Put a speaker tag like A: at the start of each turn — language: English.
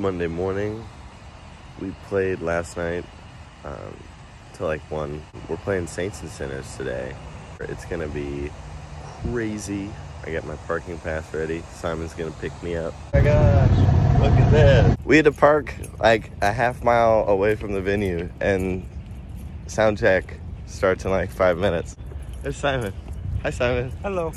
A: Monday morning. We played last night um, till like 1. We're playing Saints and Sinners today. It's going to be crazy. I got my parking pass ready. Simon's going to pick me up. Oh my gosh, look at this! We had to park like a half mile away from the venue and sound check starts in like five minutes. There's Simon. Hi, Simon.
B: Hello.